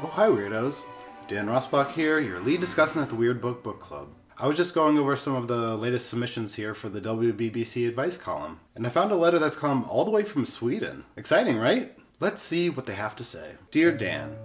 Oh, hi, weirdos. Dan Rossbach here, your lead discussant at the Weird Book Book Club. I was just going over some of the latest submissions here for the WBBC advice column, and I found a letter that's come all the way from Sweden. Exciting, right? Let's see what they have to say. Dear Dan,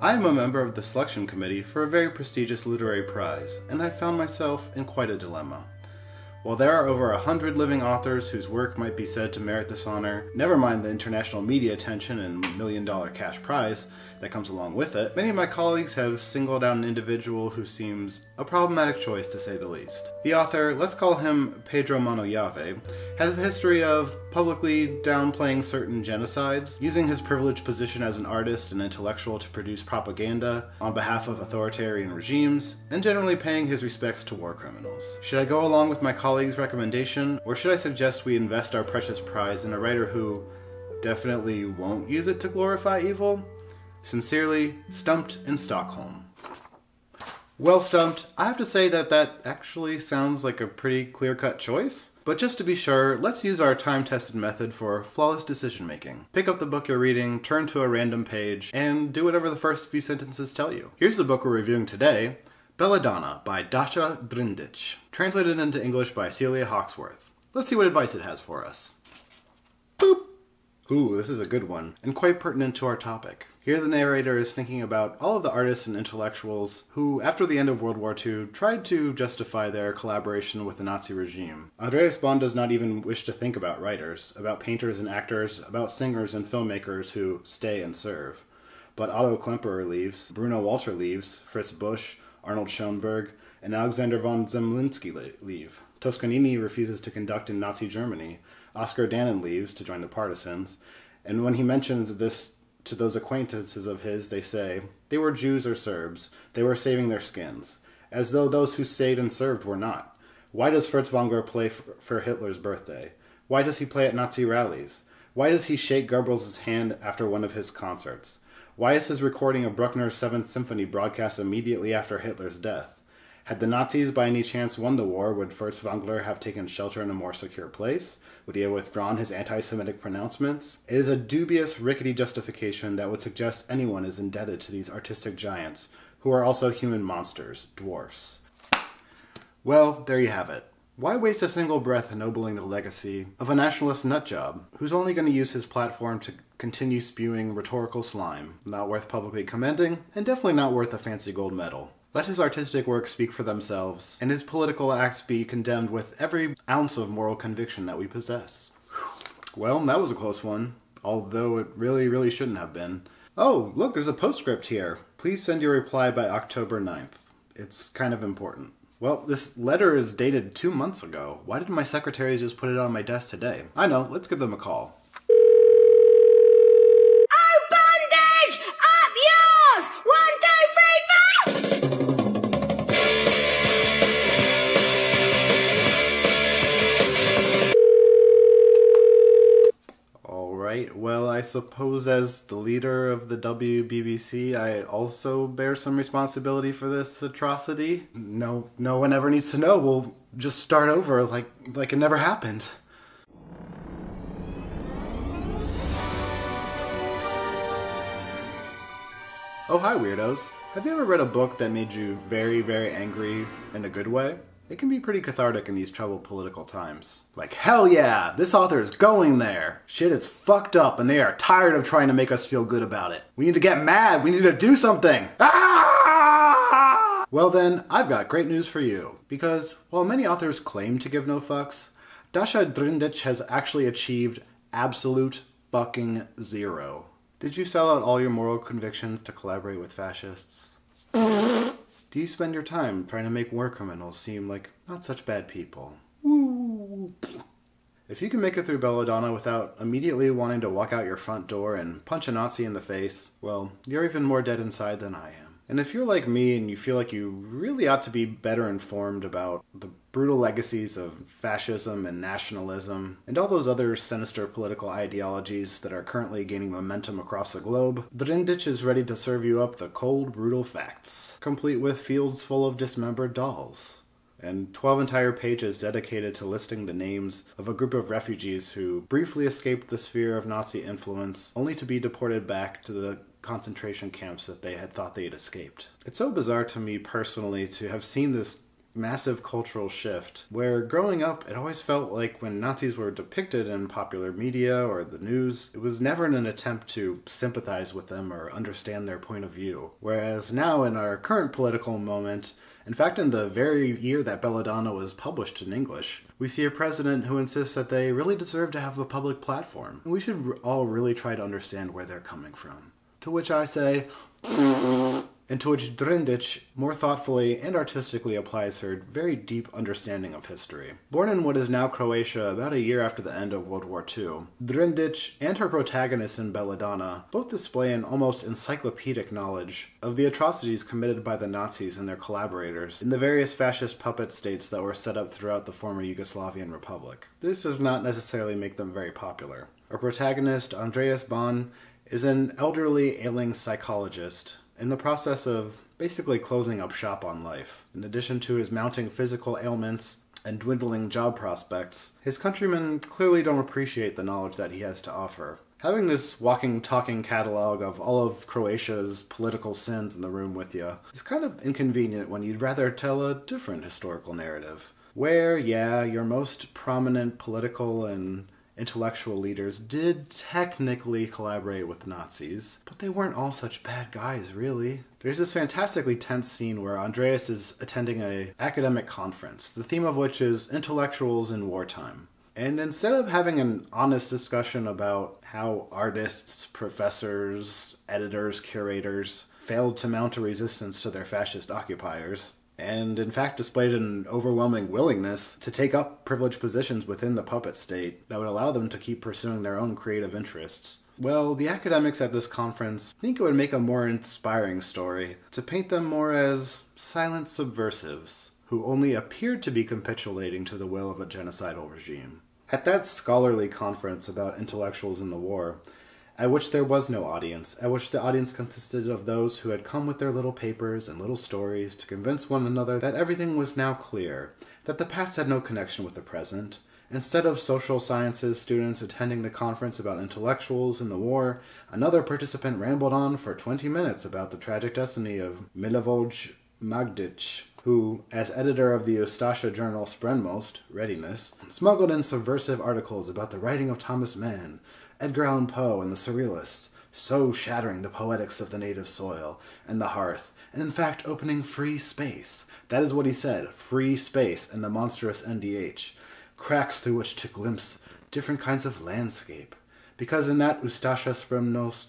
I am a member of the selection committee for a very prestigious literary prize, and I found myself in quite a dilemma. While there are over a hundred living authors whose work might be said to merit this honor, never mind the international media attention and million dollar cash prize that comes along with it, many of my colleagues have singled out an individual who seems a problematic choice to say the least. The author, let's call him Pedro Manoyave, has a history of publicly downplaying certain genocides, using his privileged position as an artist and intellectual to produce propaganda on behalf of authoritarian regimes, and generally paying his respects to war criminals. Should I go along with my colleague's recommendation, or should I suggest we invest our precious prize in a writer who definitely won't use it to glorify evil? Sincerely, Stumped in Stockholm. Well, Stumped, I have to say that that actually sounds like a pretty clear cut choice. But just to be sure, let's use our time tested method for flawless decision making. Pick up the book you're reading, turn to a random page, and do whatever the first few sentences tell you. Here's the book we're reviewing today Belladonna by Daša Drndić, translated into English by Celia Hawksworth. Let's see what advice it has for us. Boop! Ooh, this is a good one, and quite pertinent to our topic. Here, the narrator is thinking about all of the artists and intellectuals who, after the end of World War II, tried to justify their collaboration with the Nazi regime. Andreas Ban does not even wish to think about writers, about painters and actors, about singers and filmmakers who stay and serve. But Otto Klemperer leaves, Bruno Walter leaves, Fritz Busch, Arnold Schoenberg, and Alexander von Zemlinsky leave. Toscanini refuses to conduct in Nazi Germany. Oskar Danon leaves to join the partisans. And when he mentions this to those acquaintances of his, they say, they were Jews or Serbs, they were saving their skins, as though those who stayed and served were not. Why does Furtwängler play for Hitler's birthday? Why does he play at Nazi rallies? Why does he shake Goebbels' hand after one of his concerts? Why is his recording of Bruckner's Seventh Symphony broadcast immediately after Hitler's death? Had the Nazis by any chance won the war, would Furtwängler have taken shelter in a more secure place? Would he have withdrawn his anti Semitic pronouncements? It is a dubious, rickety justification that would suggest anyone is indebted to these artistic giants, who are also human monsters, dwarfs. Well, there you have it. Why waste a single breath ennobling the legacy of a nationalist nutjob who's only going to use his platform to continue spewing rhetorical slime? Not worth publicly commending, and definitely not worth a fancy gold medal. Let his artistic works speak for themselves, and his political acts be condemned with every ounce of moral conviction that we possess. Well, that was a close one, although it really, really shouldn't have been. Oh, look, there's a postscript here. Please send your reply by October 9th. It's kind of important. Well, this letter is dated two months ago. Why did my secretary just put it on my desk today? I know, let's give them a call. All right, well, I suppose as the leader of the WBBC, I also bear some responsibility for this atrocity. No, no one ever needs to know. We'll just start over like like it never happened. Oh, hi, weirdos. Have you ever read a book that made you very, very angry in a good way? It can be pretty cathartic in these troubled political times. Like, hell yeah, this author is going there. Shit is fucked up and they are tired of trying to make us feel good about it. We need to get mad. We need to do something. Ah! Well then, I've got great news for you. Because while many authors claim to give no fucks, Daša Drndić has actually achieved absolute fucking zero. Did you sell out all your moral convictions to collaborate with fascists? Do you spend your time trying to make war criminals seem like not such bad people? If you can make it through Belladonna without immediately wanting to walk out your front door and punch a Nazi in the face, well, you're even more dead inside than I am. And if you're like me and you feel like you really ought to be better informed about the brutal legacies of fascism and nationalism and all those other sinister political ideologies that are currently gaining momentum across the globe, Drndić is ready to serve you up the cold, brutal facts, complete with fields full of dismembered dolls and 12 entire pages dedicated to listing the names of a group of refugees who briefly escaped the sphere of Nazi influence only to be deported back to the concentration camps that they had thought they had escaped. It's so bizarre to me personally to have seen this massive cultural shift where growing up it always felt like when Nazis were depicted in popular media or the news it was never in an attempt to sympathize with them or understand their point of view. Whereas now in our current political moment in fact in the very year that Belladonna was published in English we see a president who insists that they really deserve to have a public platform. And we should all really try to understand where they're coming from to which I say and to which Drndic more thoughtfully and artistically applies her very deep understanding of history. Born in what is now Croatia about a year after the end of World War II, Drndic and her protagonist in Belladonna both display an almost encyclopedic knowledge of the atrocities committed by the Nazis and their collaborators in the various fascist puppet states that were set up throughout the former Yugoslavian Republic. This does not necessarily make them very popular. Our protagonist, Andreas Ban, is an elderly ailing psychologist in the process of basically closing up shop on life. In addition to his mounting physical ailments and dwindling job prospects, his countrymen clearly don't appreciate the knowledge that he has to offer. Having this walking, talking catalog of all of Croatia's political sins in the room with you is kind of inconvenient when you'd rather tell a different historical narrative. Where, yeah, your most prominent political and intellectual leaders did technically collaborate with Nazis, but they weren't all such bad guys, really. There's this fantastically tense scene where Andreas is attending a academic conference, the theme of which is intellectuals in wartime. And instead of having an honest discussion about how artists, professors, editors, curators failed to mount a resistance to their fascist occupiers, and in fact displayed an overwhelming willingness to take up privileged positions within the puppet state that would allow them to keep pursuing their own creative interests. Well, the academics at this conference think it would make a more inspiring story to paint them more as silent subversives who only appeared to be capitulating to the will of a genocidal regime. At that scholarly conference about intellectuals in the war, at which there was no audience, at which the audience consisted of those who had come with their little papers and little stories to convince one another that everything was now clear, that the past had no connection with the present. Instead of social sciences students attending the conference about intellectuals in the war, another participant rambled on for 20 minutes about the tragic destiny of Milivoj Magdic, who, as editor of the Ustasha journal Spremnost, Readiness, smuggled in subversive articles about the writing of Thomas Mann, Edgar Allan Poe and the Surrealists, so shattering the poetics of the native soil and the hearth, and in fact opening free space. That is what he said free space in the monstrous NDH, cracks through which to glimpse different kinds of landscape. Because in that Ustasha Spremnost,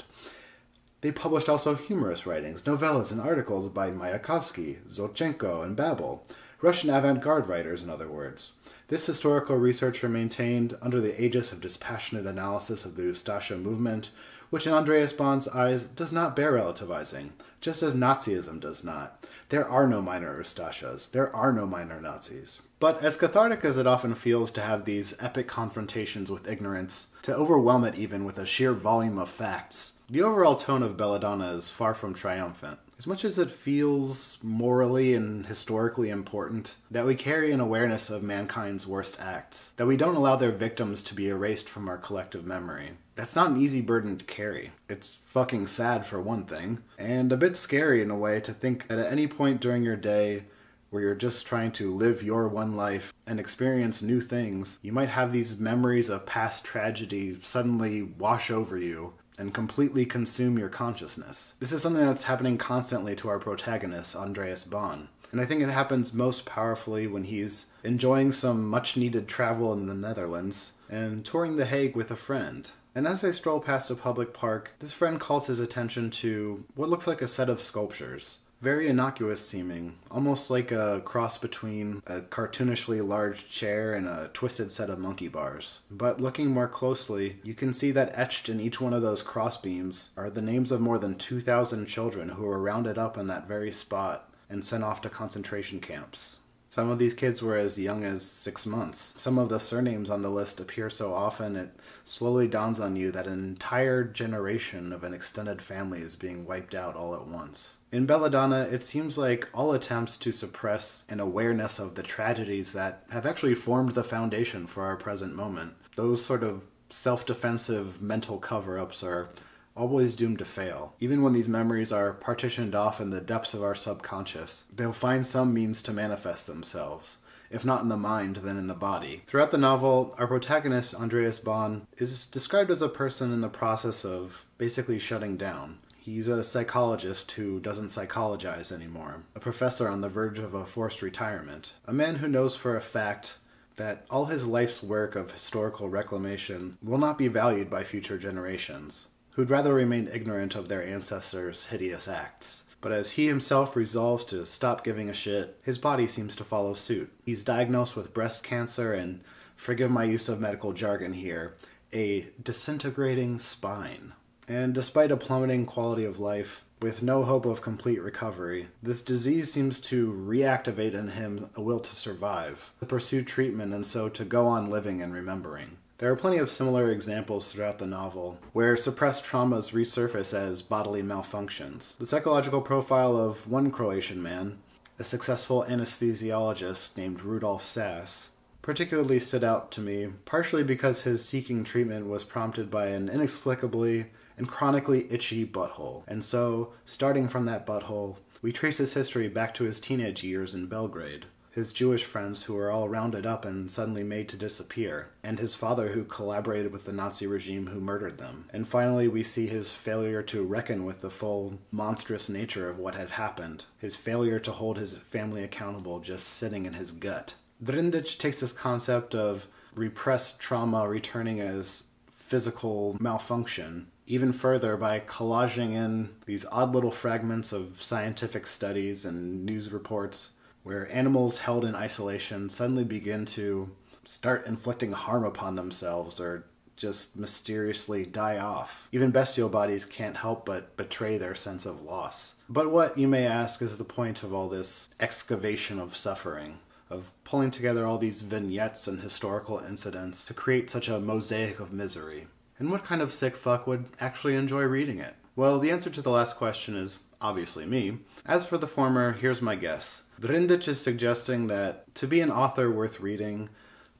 they published also humorous writings, novellas, and articles by Mayakovsky, Zoshchenko, and Babel, Russian avant garde writers, in other words. This historical researcher maintained, under the aegis of dispassionate analysis of the Ustasha movement, which in Andreas Ban's eyes does not bear relativizing, just as Nazism does not. There are no minor Ustashas, there are no minor Nazis. But as cathartic as it often feels to have these epic confrontations with ignorance, to overwhelm it even with a sheer volume of facts, the overall tone of Belladonna is far from triumphant. As much as it feels morally and historically important that we carry an awareness of mankind's worst acts, that we don't allow their victims to be erased from our collective memory, that's not an easy burden to carry. It's fucking sad for one thing, and a bit scary in a way to think that at any point during your day where you're just trying to live your one life and experience new things, you might have these memories of past tragedy suddenly wash over you and completely consume your consciousness. This is something that's happening constantly to our protagonist, Andreas Ban. And I think it happens most powerfully when he's enjoying some much needed travel in the Netherlands and touring The Hague with a friend. And as they stroll past a public park, this friend calls his attention to what looks like a set of sculptures very innocuous seeming, almost like a cross between a cartoonishly large chair and a twisted set of monkey bars. But looking more closely, you can see that etched in each one of those crossbeams are the names of more than 2,000 children who were rounded up in that very spot and sent off to concentration camps. Some of these kids were as young as six months. Some of the surnames on the list appear so often it slowly dawns on you that an entire generation of an extended family is being wiped out all at once. In Belladonna, it seems like all attempts to suppress an awareness of the tragedies that have actually formed the foundation for our present moment, those sort of self defensive mental cover ups are always doomed to fail. Even when these memories are partitioned off in the depths of our subconscious, they'll find some means to manifest themselves. If not in the mind, then in the body. Throughout the novel, our protagonist, Andreas Ban, is described as a person in the process of basically shutting down. He's a psychologist who doesn't psychologize anymore, a professor on the verge of a forced retirement, a man who knows for a fact that all his life's work of historical reclamation will not be valued by future generations, who'd rather remain ignorant of their ancestors' hideous acts. But as he himself resolves to stop giving a shit, his body seems to follow suit. He's diagnosed with breast cancer and, forgive my use of medical jargon here, a disintegrating spine. And despite a plummeting quality of life, with no hope of complete recovery, this disease seems to reactivate in him a will to survive, to pursue treatment, and so to go on living and remembering. There are plenty of similar examples throughout the novel, where suppressed traumas resurface as bodily malfunctions. The psychological profile of one Croatian man, a successful anesthesiologist named Rudolf Sass, particularly stood out to me, partially because his seeking treatment was prompted by an inexplicably and chronically itchy butthole. And so, starting from that butthole, we trace his history back to his teenage years in Belgrade, his Jewish friends who were all rounded up and suddenly made to disappear, and his father who collaborated with the Nazi regime who murdered them. And finally, we see his failure to reckon with the full monstrous nature of what had happened, his failure to hold his family accountable just sitting in his gut. Drndić takes this concept of repressed trauma returning as physical malfunction even further by collaging in these odd little fragments of scientific studies and news reports where animals held in isolation suddenly begin to start inflicting harm upon themselves or just mysteriously die off. Even bestial bodies can't help but betray their sense of loss. But what, you may ask, is the point of all this excavation of suffering? Of pulling together all these vignettes and historical incidents to create such a mosaic of misery? And what kind of sick fuck would actually enjoy reading it? Well, the answer to the last question is obviously me. As for the former, here's my guess. Drndić is suggesting that to be an author worth reading,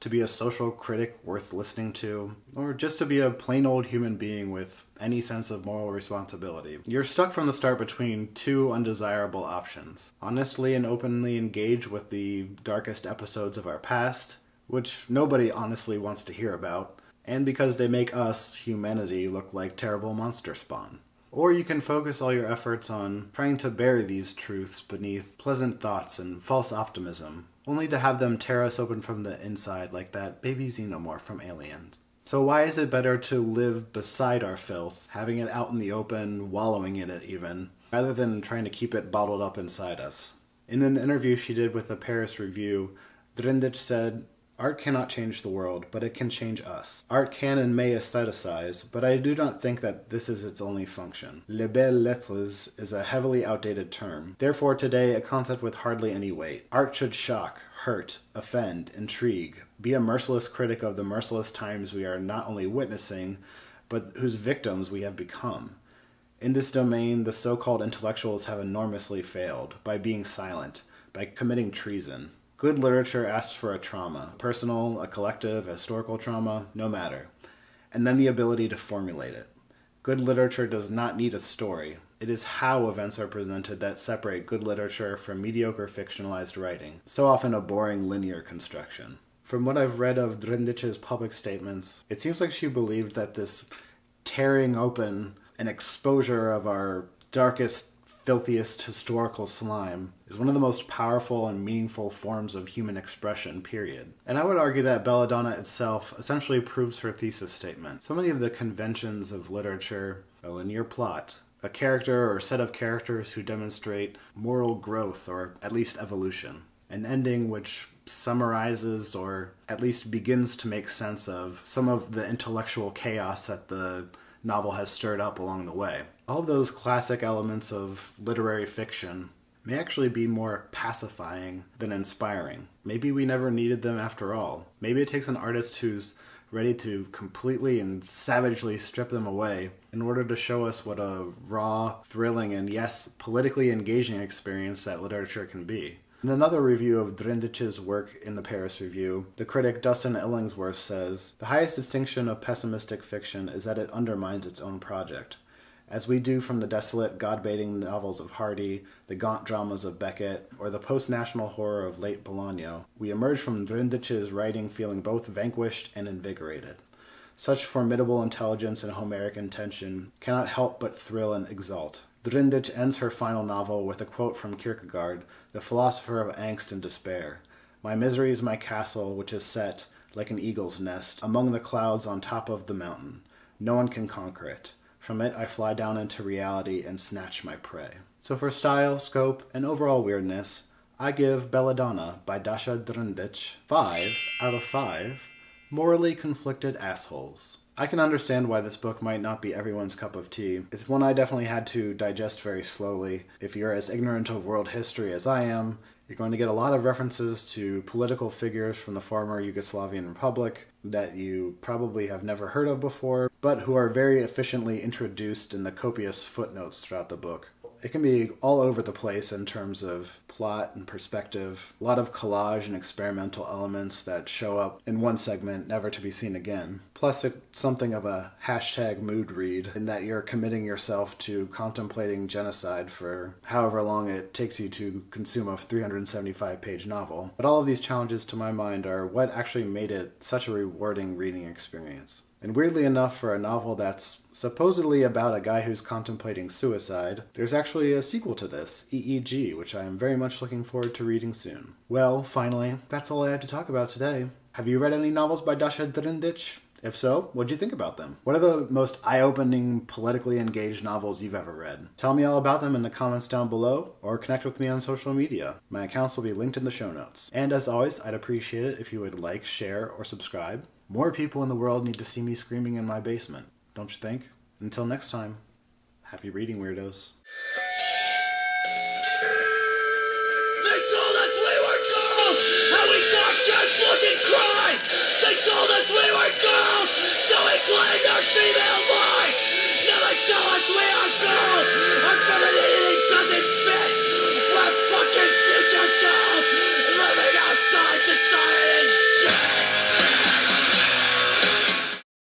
to be a social critic worth listening to, or just to be a plain old human being with any sense of moral responsibility. You're stuck from the start between two undesirable options. Honestly and openly engage with the darkest episodes of our past, which nobody honestly wants to hear about, and because they make us, humanity, look like terrible monster spawn. Or you can focus all your efforts on trying to bury these truths beneath pleasant thoughts and false optimism, only to have them tear us open from the inside like that baby xenomorph from Aliens. So why is it better to live beside our filth, having it out in the open, wallowing in it even, rather than trying to keep it bottled up inside us? In an interview she did with the Paris Review, Drndić said, Art cannot change the world, but it can change us. Art can and may aestheticize, but I do not think that this is its only function. Les belles lettres is a heavily outdated term, therefore today a concept with hardly any weight. Art should shock, hurt, offend, intrigue, be a merciless critic of the merciless times we are not only witnessing, but whose victims we have become. In this domain, the so called intellectuals have enormously failed by being silent, by committing treason. Good literature asks for a trauma, personal, a collective, a historical trauma, no matter, and then the ability to formulate it. Good literature does not need a story. It is how events are presented that separate good literature from mediocre fictionalized writing, so often a boring linear construction. From what I've read of Drndić's public statements, it seems like she believed that this tearing open and exposure of our darkest filthiest historical slime is one of the most powerful and meaningful forms of human expression, period. And I would argue that Belladonna itself essentially proves her thesis statement. So many of the conventions of literature, a linear plot, a character or set of characters who demonstrate moral growth or at least evolution, an ending which summarizes or at least begins to make sense of some of the intellectual chaos that the novel has stirred up along the way. All those classic elements of literary fiction may actually be more pacifying than inspiring. Maybe we never needed them after all. Maybe it takes an artist who's ready to completely and savagely strip them away in order to show us what a raw, thrilling, and yes, politically engaging experience that literature can be. In another review of Drndić's work in the Paris Review, the critic Dustin Illingsworth says The highest distinction of pessimistic fiction is that it undermines its own project. As we do from the desolate, god baiting novels of Hardy, the gaunt dramas of Beckett, or the post national horror of late Bolaño, we emerge from Drndić's writing feeling both vanquished and invigorated. Such formidable intelligence and Homeric intention cannot help but thrill and exalt. Drndić ends her final novel with a quote from Kierkegaard, the philosopher of angst and despair My misery is my castle, which is set, like an eagle's nest, among the clouds on top of the mountain. No one can conquer it. From it I fly down into reality and snatch my prey. So for style, scope, and overall weirdness, I give Belladonna by Daša Drndić 5 out of 5 morally conflicted assholes. I can understand why this book might not be everyone's cup of tea. It's one I definitely had to digest very slowly. If you're as ignorant of world history as I am, you're going to get a lot of references to political figures from the former Yugoslavian Republic that you probably have never heard of before, but who are very efficiently introduced in the copious footnotes throughout the book it can be all over the place in terms of plot and perspective. A lot of collage and experimental elements that show up in one segment, never to be seen again. Plus, it's something of a hashtag mood read in that you're committing yourself to contemplating genocide for however long it takes you to consume a 375 page novel. But all of these challenges, to my mind, are what actually made it such a rewarding reading experience. And weirdly enough, for a novel that's supposedly about a guy who's contemplating suicide, there's actually a sequel to this, EEG, which I am very much looking forward to reading soon. Well, finally, that's all I have to talk about today. Have you read any novels by Daša Drndić? If so, what'd you think about them? What are the most eye opening, politically engaged novels you've ever read? Tell me all about them in the comments down below, or connect with me on social media. My accounts will be linked in the show notes. And as always, I'd appreciate it if you would like, share, or subscribe. More people in the world need to see me screaming in my basement, don't you think? Until next time, happy reading, weirdos. wanted their female